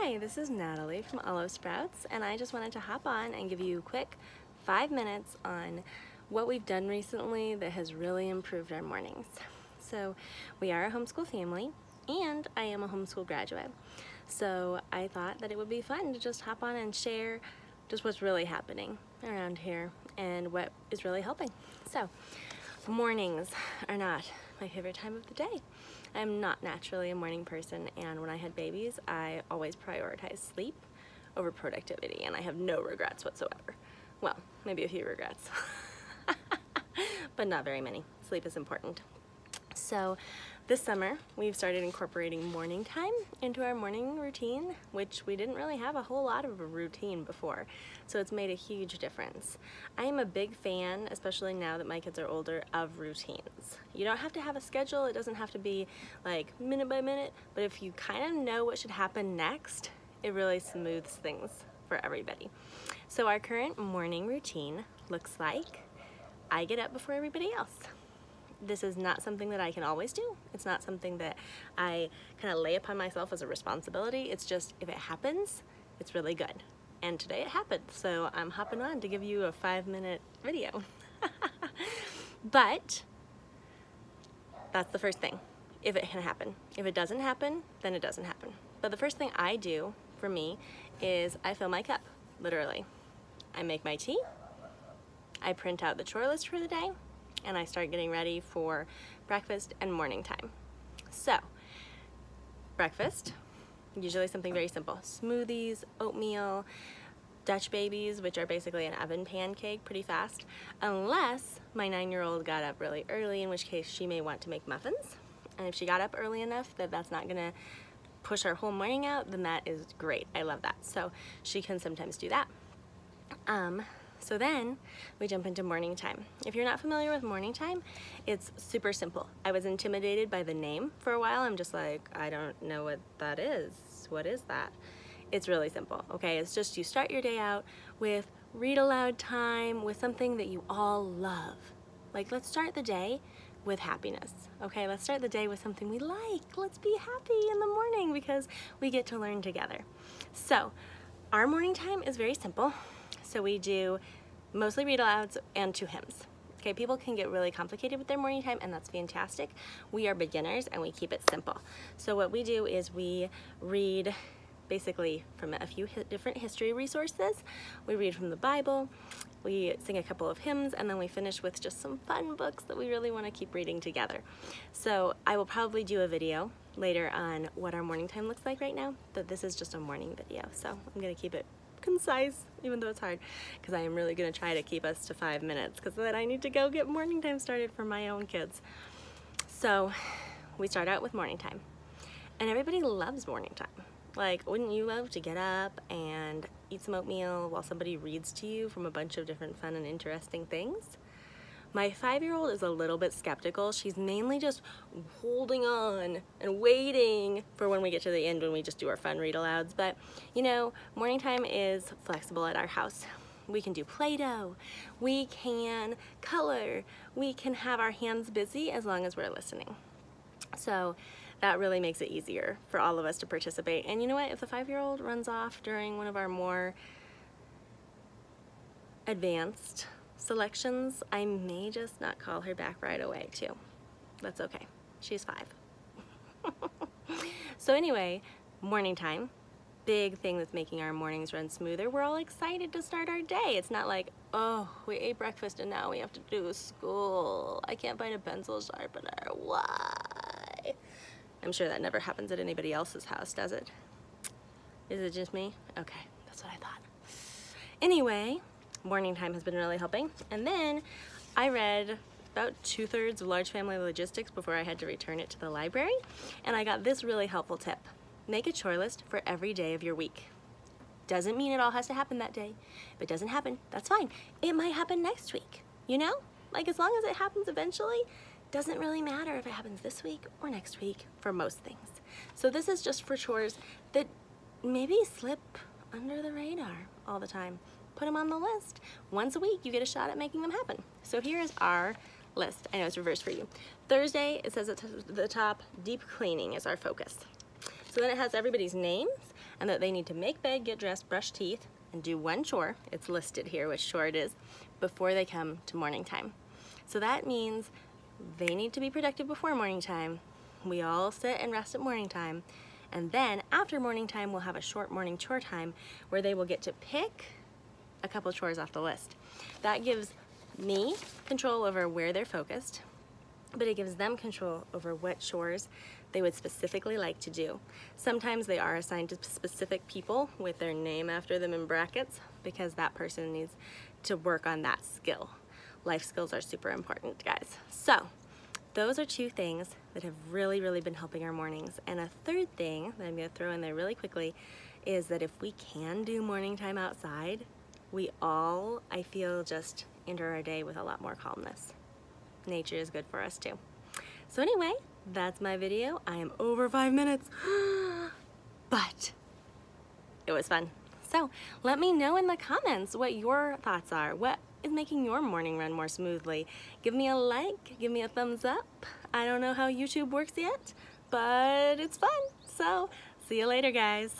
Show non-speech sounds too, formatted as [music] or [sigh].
Hi, this is Natalie from Olive Sprouts, and I just wanted to hop on and give you a quick five minutes on what we've done recently that has really improved our mornings. So we are a homeschool family, and I am a homeschool graduate. So I thought that it would be fun to just hop on and share just what's really happening around here and what is really helping. So mornings are not my favorite time of the day. I'm not naturally a morning person and when I had babies I always prioritized sleep over productivity and I have no regrets whatsoever. Well, maybe a few regrets, [laughs] but not very many. Sleep is important. So this summer, we've started incorporating morning time into our morning routine, which we didn't really have a whole lot of a routine before. So it's made a huge difference. I am a big fan, especially now that my kids are older, of routines. You don't have to have a schedule. It doesn't have to be like minute by minute, but if you kind of know what should happen next, it really smooths things for everybody. So our current morning routine looks like I get up before everybody else this is not something that I can always do. It's not something that I kind of lay upon myself as a responsibility. It's just if it happens, it's really good. And today it happened, so I'm hopping on to give you a five minute video. [laughs] but that's the first thing, if it can happen. If it doesn't happen, then it doesn't happen. But the first thing I do for me is I fill my cup, literally. I make my tea, I print out the chore list for the day, and I start getting ready for breakfast and morning time. So, breakfast, usually something very simple. Smoothies, oatmeal, Dutch babies, which are basically an oven pancake pretty fast, unless my nine-year-old got up really early, in which case she may want to make muffins. And if she got up early enough that that's not gonna push our whole morning out, then that is great. I love that. So she can sometimes do that. Um, so then we jump into morning time. If you're not familiar with morning time, it's super simple. I was intimidated by the name for a while. I'm just like, I don't know what that is. What is that? It's really simple, okay? It's just you start your day out with read aloud time, with something that you all love. Like let's start the day with happiness, okay? Let's start the day with something we like. Let's be happy in the morning because we get to learn together. So our morning time is very simple. So we do mostly read alouds and two hymns. Okay, people can get really complicated with their morning time and that's fantastic. We are beginners and we keep it simple. So what we do is we read basically from a few different history resources. We read from the Bible, we sing a couple of hymns, and then we finish with just some fun books that we really want to keep reading together. So I will probably do a video later on what our morning time looks like right now, but this is just a morning video, so I'm going to keep it concise, even though it's hard, because I am really gonna try to keep us to five minutes, because then I need to go get morning time started for my own kids. So we start out with morning time. And everybody loves morning time. Like, wouldn't you love to get up and eat some oatmeal while somebody reads to you from a bunch of different fun and interesting things? My five-year-old is a little bit skeptical. She's mainly just holding on and waiting for when we get to the end when we just do our fun read alouds. But, you know, morning time is flexible at our house. We can do Play-Doh, we can color, we can have our hands busy as long as we're listening. So that really makes it easier for all of us to participate. And you know what, if the five-year-old runs off during one of our more advanced selections, I may just not call her back right away too. That's okay. She's five. [laughs] so anyway, morning time. Big thing that's making our mornings run smoother. We're all excited to start our day. It's not like, oh, we ate breakfast and now we have to do school. I can't find a pencil sharpener. Why? I'm sure that never happens at anybody else's house, does it? Is it just me? Okay, that's what I thought. Anyway, morning time has been really helping. And then I read about two-thirds of Large Family Logistics before I had to return it to the library. And I got this really helpful tip. Make a chore list for every day of your week. Doesn't mean it all has to happen that day. If it doesn't happen, that's fine. It might happen next week, you know? Like as long as it happens eventually, doesn't really matter if it happens this week or next week for most things. So this is just for chores that maybe slip under the radar all the time put them on the list. Once a week, you get a shot at making them happen. So here is our list. I know it's reversed for you. Thursday, it says at the top, deep cleaning is our focus. So then it has everybody's names, and that they need to make bed, get dressed, brush teeth, and do one chore, it's listed here which chore it is, before they come to morning time. So that means they need to be productive before morning time. We all sit and rest at morning time. And then after morning time, we'll have a short morning chore time where they will get to pick a couple chores off the list. That gives me control over where they're focused, but it gives them control over what chores they would specifically like to do. Sometimes they are assigned to specific people with their name after them in brackets because that person needs to work on that skill. Life skills are super important, guys. So, those are two things that have really, really been helping our mornings. And a third thing that I'm gonna throw in there really quickly is that if we can do morning time outside, we all, I feel, just enter our day with a lot more calmness. Nature is good for us too. So anyway, that's my video. I am over five minutes, [gasps] but it was fun. So let me know in the comments what your thoughts are. What is making your morning run more smoothly? Give me a like, give me a thumbs up. I don't know how YouTube works yet, but it's fun. So see you later, guys.